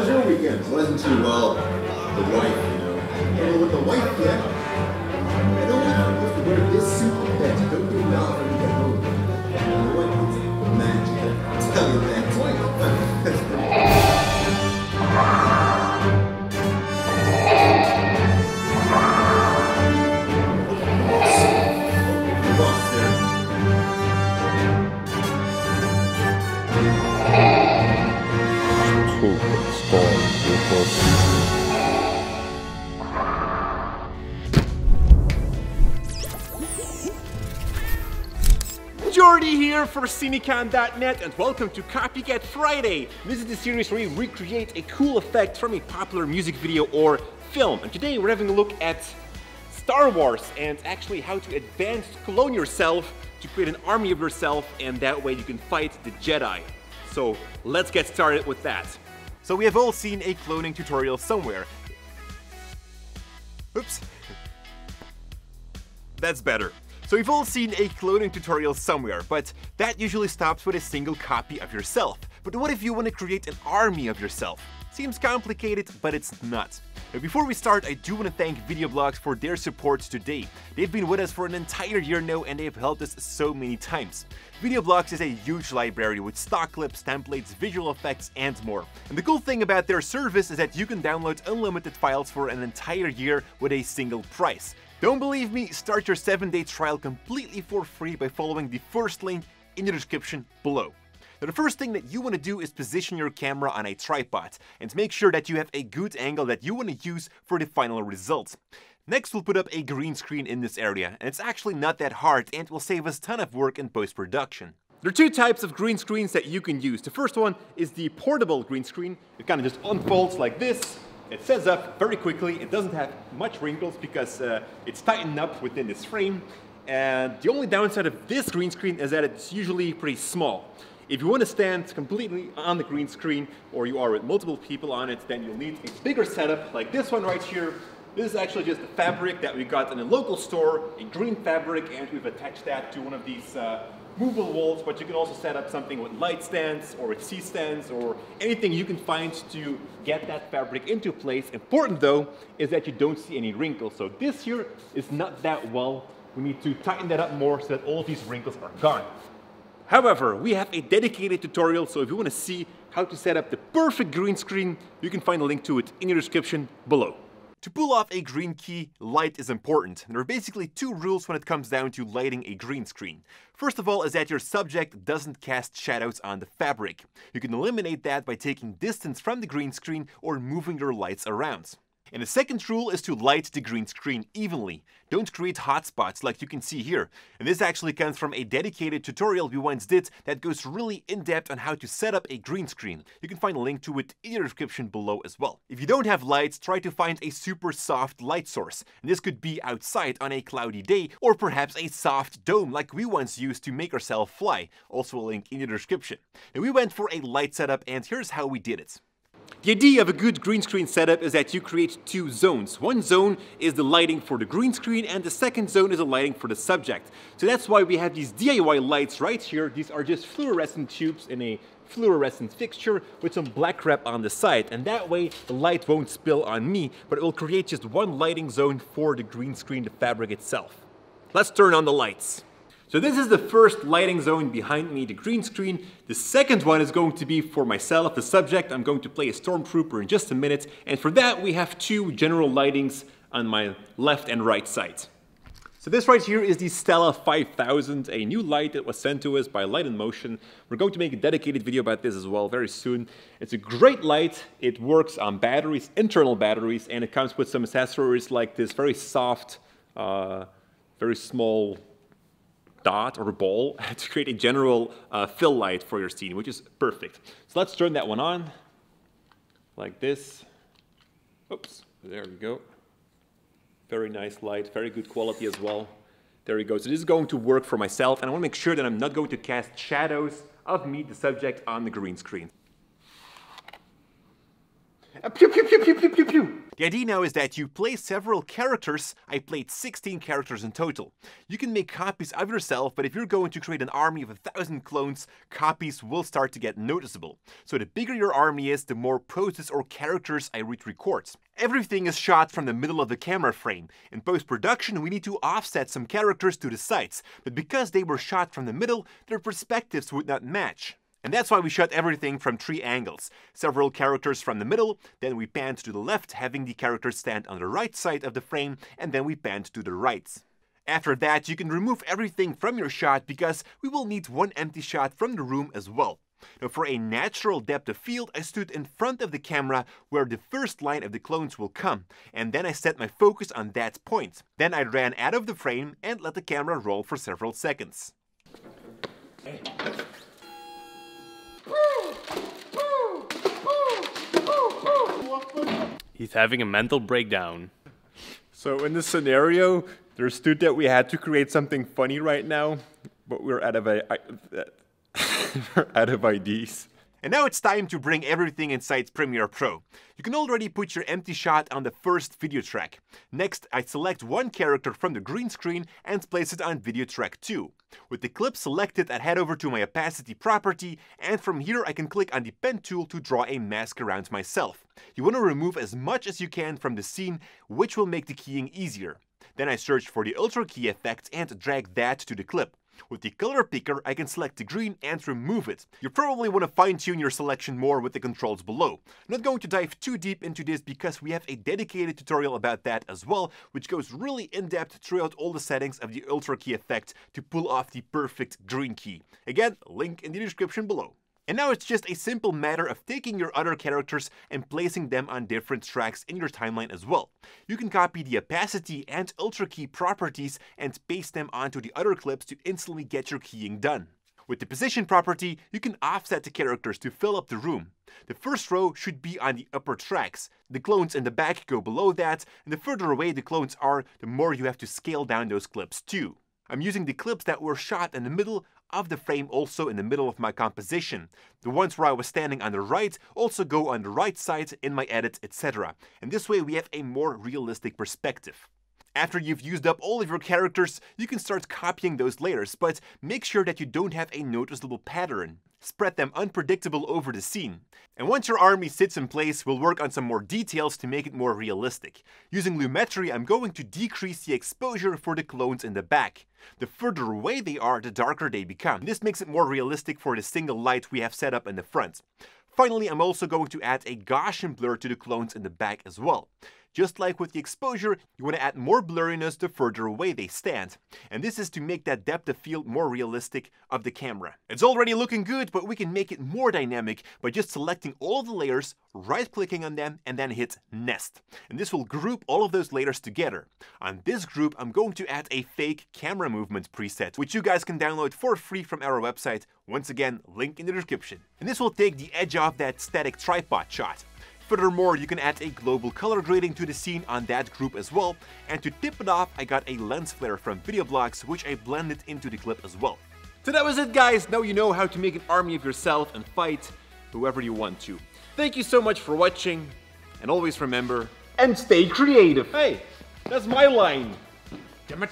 was your weekend? It Wasn't too well. The wife, you know. Yeah, with the wife, yeah. You know what? I'm supposed to wear this suit that you don't do now for me to go. You know what? It's magic. Tell you that. Here for Cinecom.net and welcome to Copycat Friday. This is the series where we recreate a cool effect from a popular music video or film. And today we're having a look at Star Wars and actually how to advanced clone yourself to create an army of yourself and that way you can fight the Jedi. So let's get started with that. So we have all seen a cloning tutorial somewhere. Oops. That's better. So we've all seen a cloning tutorial somewhere, but that usually stops with a single copy of yourself. But what if you want to create an army of yourself? Seems complicated, but it's not. But before we start, I do want to thank Videoblocks for their support today. They've been with us for an entire year now and they've helped us so many times. Videoblocks is a huge library with stock clips, templates, visual effects, and more. And the cool thing about their service is that you can download unlimited files for an entire year with a single price. Don't believe me? Start your 7-day trial completely for free by following the first link in the description below. Now the first thing that you want to do is position your camera on a tripod and make sure that you have a good angle that you want to use for the final result. Next we'll put up a green screen in this area and it's actually not that hard and will save us a ton of work in post-production. There are two types of green screens that you can use. The first one is the portable green screen. It kind of just unfolds like this it sets up very quickly. It doesn't have much wrinkles because uh, it's tightened up within this frame. And the only downside of this green screen is that it's usually pretty small. If you want to stand completely on the green screen or you are with multiple people on it, then you'll need a bigger setup like this one right here. This is actually just a fabric that we got in a local store, a green fabric, and we've attached that to one of these uh, movable walls, but you can also set up something with light stands or with C-stands or anything you can find to get that fabric into place. Important though is that you don't see any wrinkles. So this here is not that well. We need to tighten that up more so that all these wrinkles are gone. However, we have a dedicated tutorial, so if you want to see how to set up the perfect green screen, you can find a link to it in the description below. To pull off a green key, light is important. There are basically two rules when it comes down to lighting a green screen. First of all is that your subject doesn't cast shadows on the fabric. You can eliminate that by taking distance from the green screen or moving your lights around. And the second rule is to light the green screen evenly. Don't create hotspots like you can see here. And this actually comes from a dedicated tutorial we once did that goes really in depth on how to set up a green screen. You can find a link to it in the description below as well. If you don't have lights, try to find a super soft light source. And this could be outside on a cloudy day or perhaps a soft dome like we once used to make ourselves fly. Also a link in the description. And we went for a light setup and here's how we did it. The idea of a good green screen setup is that you create two zones. One zone is the lighting for the green screen and the second zone is the lighting for the subject. So that's why we have these DIY lights right here. These are just fluorescent tubes in a fluorescent fixture with some black wrap on the side and that way the light won't spill on me but it will create just one lighting zone for the green screen, the fabric itself. Let's turn on the lights. So this is the first lighting zone behind me, the green screen. The second one is going to be for myself, the subject. I'm going to play a stormtrooper in just a minute. And for that, we have two general lightings on my left and right side. So this right here is the Stella 5000, a new light that was sent to us by Light in Motion. We're going to make a dedicated video about this as well very soon. It's a great light. It works on batteries, internal batteries, and it comes with some accessories like this very soft, uh, very small dot or ball to create a general uh, fill light for your scene, which is perfect. So let's turn that one on, like this. Oops, there we go. Very nice light, very good quality as well. There we go. So this is going to work for myself, and I want to make sure that I'm not going to cast shadows of me, the subject, on the green screen. Uh, pew, pew, pew, pew, pew, pew, pew. The idea now is that you play several characters. I played 16 characters in total. You can make copies of yourself, but if you're going to create an army of a thousand clones, copies will start to get noticeable. So the bigger your army is, the more poses or characters I read records. Everything is shot from the middle of the camera frame. In post-production, we need to offset some characters to the sides, but because they were shot from the middle, their perspectives would not match. And that's why we shot everything from three angles. Several characters from the middle, then we panned to the left, having the characters stand on the right side of the frame, and then we panned to the right. After that, you can remove everything from your shot because we will need one empty shot from the room as well. Now for a natural depth of field, I stood in front of the camera where the first line of the clones will come, and then I set my focus on that point. Then I ran out of the frame and let the camera roll for several seconds. He's having a mental breakdown. So in this scenario, there's stood that we had to create something funny right now, but we're out of I, out of ideas. And now it's time to bring everything inside Premiere Pro. You can already put your empty shot on the first video track. Next, I select one character from the green screen and place it on video track 2. With the clip selected, I head over to my opacity property, and from here I can click on the pen tool to draw a mask around myself. You want to remove as much as you can from the scene, which will make the keying easier. Then I search for the Ultra Key effect and drag that to the clip. With the color picker, I can select the green and remove it. You probably want to fine tune your selection more with the controls below. I'm not going to dive too deep into this because we have a dedicated tutorial about that as well, which goes really in depth throughout all the settings of the Ultra Key effect to pull off the perfect green key. Again, link in the description below. And now it's just a simple matter of taking your other characters and placing them on different tracks in your timeline as well. You can copy the opacity and ultra key properties and paste them onto the other clips to instantly get your keying done. With the position property, you can offset the characters to fill up the room. The first row should be on the upper tracks. The clones in the back go below that, and the further away the clones are, the more you have to scale down those clips too. I'm using the clips that were shot in the middle of the frame also in the middle of my composition. The ones where I was standing on the right also go on the right side in my edit, etc. And this way we have a more realistic perspective. After you've used up all of your characters, you can start copying those layers, but make sure that you don't have a noticeable pattern. Spread them unpredictable over the scene. And once your army sits in place, we'll work on some more details to make it more realistic. Using Lumetri, I'm going to decrease the exposure for the clones in the back. The further away they are, the darker they become. This makes it more realistic for the single light we have set up in the front. Finally, I'm also going to add a Gaussian blur to the clones in the back as well. Just like with the exposure, you want to add more blurriness the further away they stand. And this is to make that depth of field more realistic of the camera. It's already looking good, but we can make it more dynamic by just selecting all the layers, right-clicking on them, and then hit Nest. And this will group all of those layers together. On this group, I'm going to add a fake camera movement preset, which you guys can download for free from our website. Once again, link in the description. And this will take the edge off that static tripod shot. Furthermore, you can add a global color grading to the scene on that group as well. And to tip it off, I got a lens flare from Videoblocks, which I blended into the clip as well. So that was it guys, now you know how to make an army of yourself and fight whoever you want to. Thank you so much for watching, and always remember, and stay creative. Hey, that's my line. Damn it.